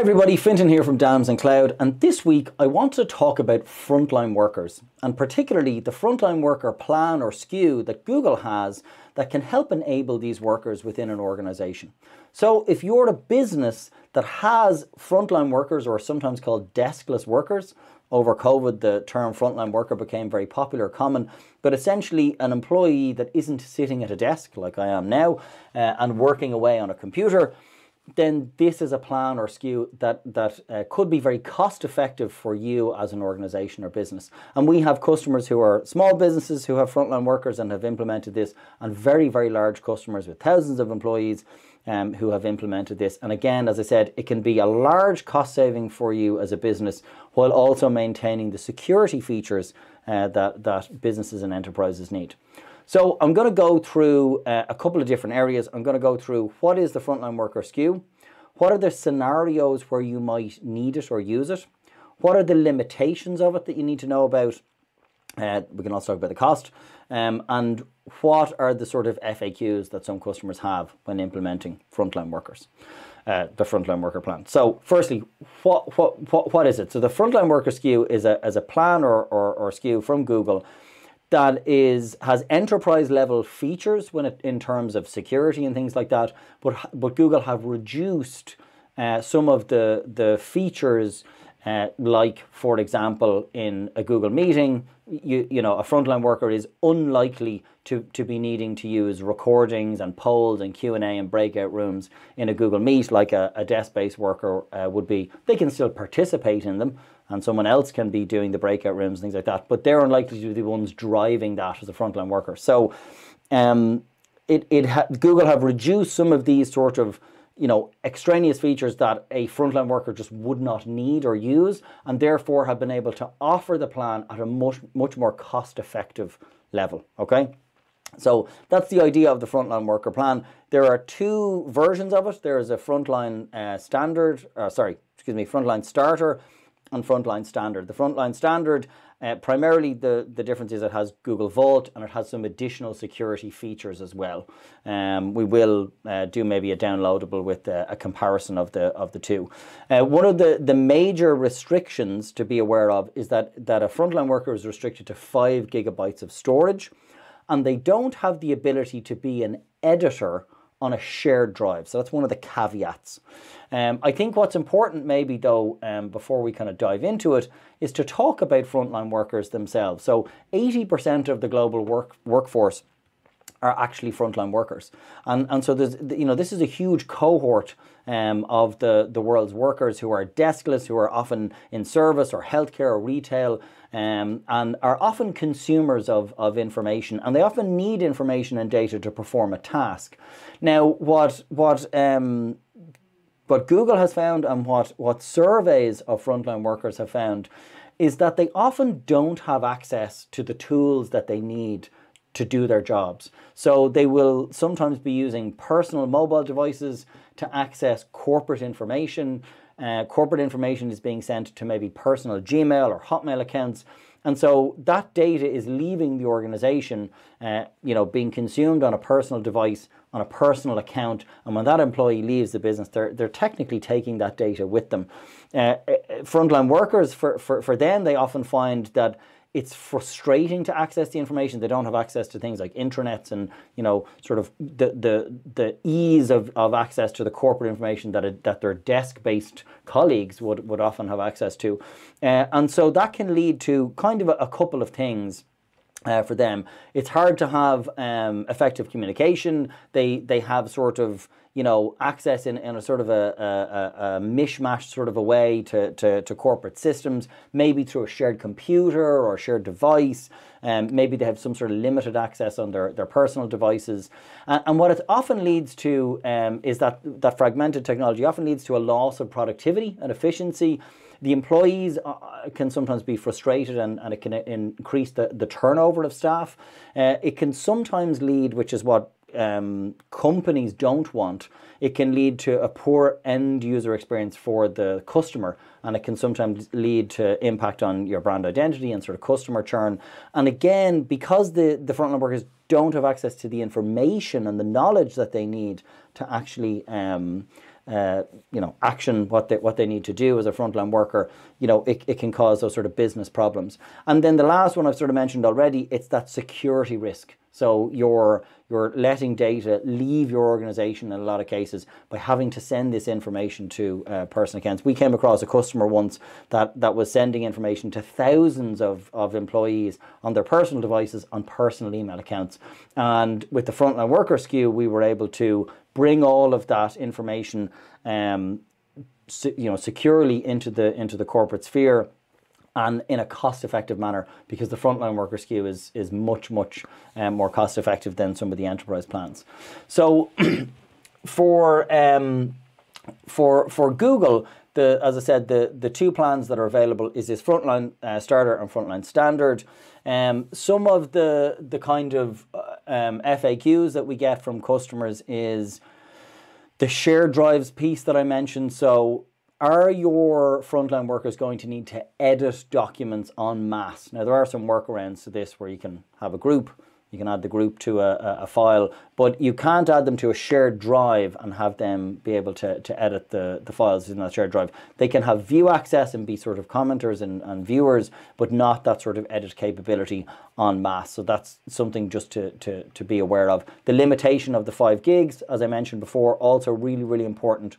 Hi everybody, Fintan here from Damson Cloud, and this week I want to talk about frontline workers, and particularly the frontline worker plan or SKU that Google has that can help enable these workers within an organization. So if you're a business that has frontline workers or sometimes called deskless workers, over COVID, the term frontline worker became very popular, common, but essentially an employee that isn't sitting at a desk like I am now uh, and working away on a computer, then this is a plan or SKU that that uh, could be very cost effective for you as an organization or business. And we have customers who are small businesses who have frontline workers and have implemented this, and very very large customers with thousands of employees um, who have implemented this. And again, as I said, it can be a large cost saving for you as a business while also maintaining the security features uh, that, that businesses and enterprises need. So I'm going to go through uh, a couple of different areas. I'm going to go through what is the frontline worker SKU, what are the scenarios where you might need it or use it, what are the limitations of it that you need to know about, uh, we can also talk about the cost, um, and what are the sort of FAQs that some customers have when implementing frontline workers, uh, the frontline worker plan. So, firstly, what, what, what, what is it? So, the frontline worker SKU is a, is a plan or, or, or SKU from Google that is has enterprise level features when it, in terms of security and things like that. But but Google have reduced uh, some of the the features uh, like, for example, in a Google meeting, you, you know, a frontline worker is unlikely to, to be needing to use recordings and polls and Q&A and breakout rooms in a Google Meet like a, a desk-based worker uh, would be. They can still participate in them and someone else can be doing the breakout rooms and things like that, but they're unlikely to be the ones driving that as a frontline worker. So um, it, it Google have reduced some of these sort of you know, extraneous features that a frontline worker just would not need or use, and therefore have been able to offer the plan at a much, much more cost effective level. Okay. So that's the idea of the frontline worker plan. There are two versions of it. There is a frontline uh, standard, uh, sorry, excuse me, frontline starter and frontline standard. The frontline standard uh, primarily, the, the difference is it has Google Vault and it has some additional security features as well. Um, we will uh, do maybe a downloadable with uh, a comparison of the of the two. Uh, one of the, the major restrictions to be aware of is that, that a frontline worker is restricted to five gigabytes of storage, and they don't have the ability to be an editor on a shared drive. So that's one of the caveats. Um, I think what's important, maybe though, um, before we kind of dive into it, is to talk about frontline workers themselves. So 80% of the global work workforce are actually frontline workers, and and so there's you know this is a huge cohort um, of the the world's workers who are deskless, who are often in service or healthcare or retail, um, and are often consumers of of information, and they often need information and data to perform a task. Now, what what um, what Google has found and what, what surveys of frontline workers have found is that they often don't have access to the tools that they need to do their jobs. So they will sometimes be using personal mobile devices to access corporate information. Uh, corporate information is being sent to maybe personal Gmail or Hotmail accounts. And so that data is leaving the organization, uh, you know, being consumed on a personal device, on a personal account. And when that employee leaves the business, they're, they're technically taking that data with them. Uh, uh frontline workers, for, for, for them, they often find that it's frustrating to access the information. They don't have access to things like intranets and you know sort of the the the ease of, of access to the corporate information that a, that their desk based colleagues would would often have access to, uh, and so that can lead to kind of a, a couple of things. Uh, for them, it's hard to have um, effective communication. They they have sort of you know, access in, in a sort of a, a, a mishmash sort of a way to, to, to, corporate systems, maybe through a shared computer or a shared device. Um, maybe they have some sort of limited access on their, their personal devices. And, and what it often leads to um, is that, that fragmented technology often leads to a loss of productivity and efficiency. The employees uh, can sometimes be frustrated and, and it can increase the, the turnover of staff. Uh, it can sometimes lead, which is what um, companies don't want, it can lead to a poor end user experience for the customer, and it can sometimes lead to impact on your brand identity and sort of customer churn. And again, because the the frontline workers don't have access to the information and the knowledge that they need to actually um, uh, you know, action what they what they need to do as a frontline worker, you know, it, it can cause those sort of business problems. And then the last one I've sort of mentioned already, it's that security risk. So you're you're letting data leave your organization in a lot of cases by having to send this information to uh, personal accounts. We came across a customer once that, that was sending information to thousands of, of employees on their personal devices on personal email accounts. And with the frontline worker SKU, we were able to bring all of that information um, you know, securely into the, into the corporate sphere and in a cost effective manner because the frontline worker SKU is, is much, much um, more cost effective than some of the enterprise plans. So for, um, for, for Google, the, as I said, the, the two plans that are available is this frontline uh, starter and frontline standard. Um, some of the, the kind of uh, um, FAQs that we get from customers is the shared drives piece that I mentioned. So are your frontline workers going to need to edit documents en masse? Now, there are some workarounds to this where you can have a group, you can add the group to a, a, file, but you can't add them to a shared drive and have them be able to, to edit the, the files in that shared drive. They can have view access and be sort of commenters and, and viewers, but not that sort of edit capability en masse. So that's something just to, to, to be aware of. The limitation of the five gigs, as I mentioned before, also really, really important.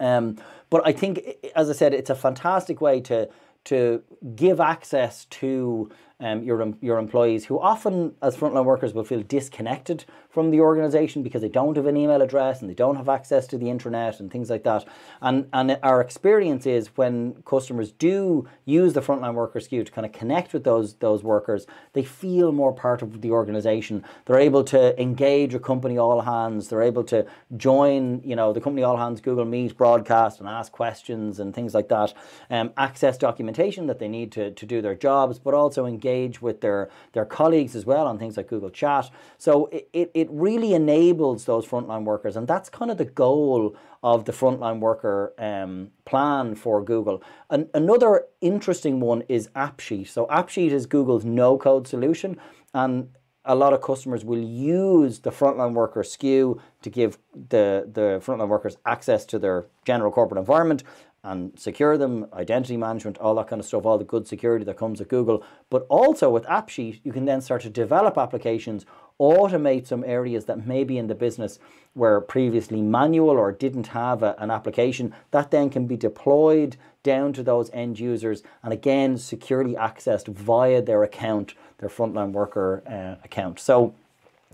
Um, but I think, as I said, it's a fantastic way to to give access to um, your, your employees who often, as frontline workers, will feel disconnected from the organization because they don't have an email address and they don't have access to the internet and things like that. And, and our experience is when customers do use the frontline worker SKU to kind of connect with those, those workers, they feel more part of the organization. They're able to engage a company all hands. They're able to join, you know, the company all hands Google Meet broadcast and ask questions and things like that. Um, access documentation that they need to, to do their jobs, but also engage engage with their, their colleagues as well on things like Google Chat. So it, it, really enables those frontline workers, and that's kind of the goal of the frontline worker um, plan for Google. An, another interesting one is AppSheet. So AppSheet is Google's no-code solution, and a lot of customers will use the frontline worker SKU to give the, the frontline workers access to their general corporate environment and secure them, identity management, all that kind of stuff, all the good security that comes with Google. But also with AppSheet, you can then start to develop applications, automate some areas that maybe in the business were previously manual or didn't have a, an application. That then can be deployed down to those end users and again securely accessed via their account, their frontline worker uh, account. So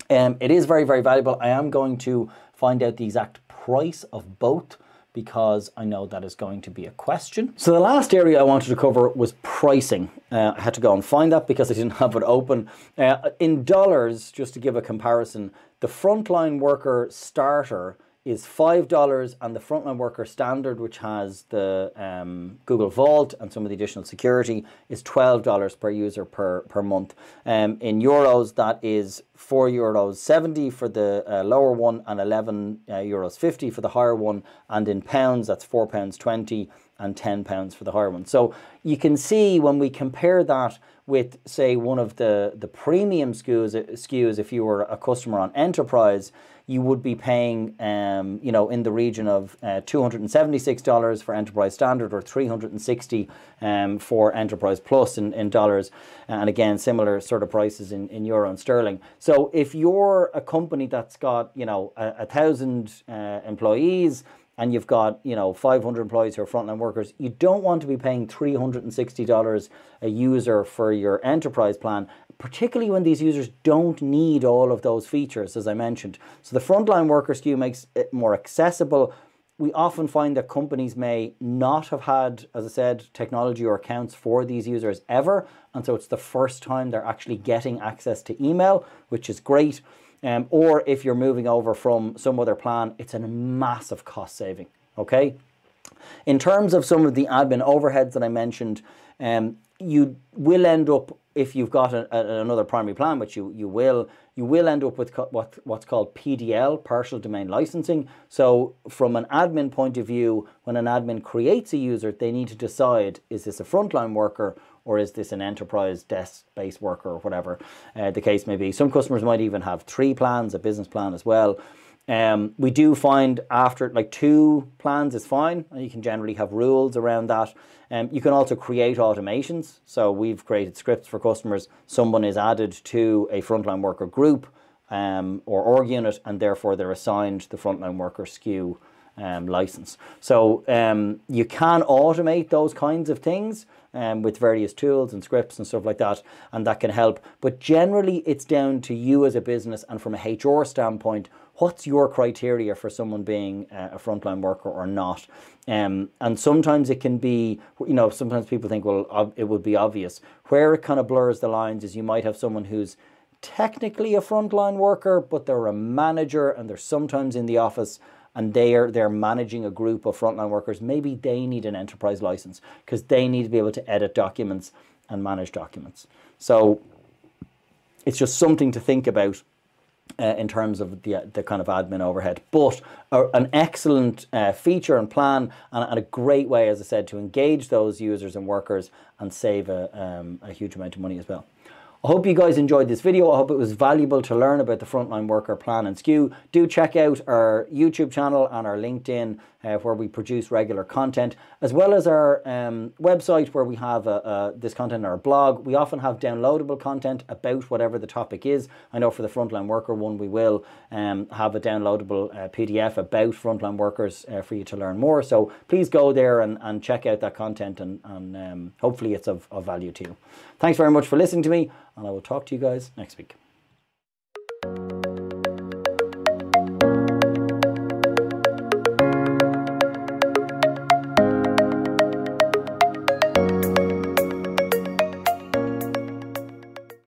um, it is very, very valuable. I am going to find out the exact price of both because I know that is going to be a question. So the last area I wanted to cover was pricing. Uh, I had to go and find that because I didn't have it open. Uh, in dollars, just to give a comparison, the frontline worker starter is $5 and the frontline worker standard which has the um, Google Vault and some of the additional security is $12 per user per, per month. Um, in euros that is 4 euros 70 for the uh, lower one and 11 uh, euros 50 for the higher one and in pounds that's 4 pounds 20 and 10 pounds for the higher one. So you can see when we compare that with say one of the, the premium SKUs, SKUs if you were a customer on enterprise you would be paying, um, you know, in the region of uh, $276 for Enterprise Standard or 360 um, for Enterprise Plus in, in dollars. And again, similar sort of prices in, in euro and sterling. So if you're a company that's got, you know, a, a thousand uh, employees, and you've got you know 500 employees who are frontline workers, you don't want to be paying $360 a user for your enterprise plan particularly when these users don't need all of those features, as I mentioned. So the frontline worker SKU makes it more accessible. We often find that companies may not have had, as I said, technology or accounts for these users ever. And so it's the first time they're actually getting access to email, which is great. Um, or if you're moving over from some other plan, it's a massive cost saving. Okay. In terms of some of the admin overheads that I mentioned, um, you will end up if you've got a, a, another primary plan, which you, you will, you will end up with co- what, what's called PDL, partial domain licensing. So, from an admin point of view, when an admin creates a user, they need to decide is this a frontline worker or is this an enterprise desk based worker or whatever uh, the case may be. Some customers might even have three plans, a business plan as well. Um, we do find after like two plans is fine. You can generally have rules around that. Um, you can also create automations. So we've created scripts for customers. Someone is added to a frontline worker group um, or org unit, and therefore they're assigned the frontline worker SKU um, license. So um, you can automate those kinds of things um, with various tools and scripts and stuff like that, and that can help. But generally, it's down to you as a business and from a HR standpoint. What's your criteria for someone being a frontline worker or not? Um, and sometimes it can be, you know, sometimes people think, well, it would be obvious. Where it kind of blurs the lines is you might have someone who's technically a frontline worker, but they're a manager and they're sometimes in the office and they're they're managing a group of frontline workers, maybe they need an enterprise license because they need to be able to edit documents and manage documents. So it's just something to think about uh, in terms of the, the kind of admin overhead. But an excellent uh, feature and plan and, and, a great way, as I said, to engage those users and workers and save a, um, a huge amount of money as well. I hope you guys enjoyed this video. I hope it was valuable to learn about the frontline worker plan and SKU. Do check out our YouTube channel and our LinkedIn uh, where we produce regular content, as well as our um, website where we have uh, uh, this content in our blog. We often have downloadable content about whatever the topic is. I know for the frontline worker one, we will um, have a downloadable uh, PDF about frontline workers uh, for you to learn more. So please go there and, and check out that content and, and um, hopefully it's of, of value to you. Thanks very much for listening to me and I will talk to you guys next week.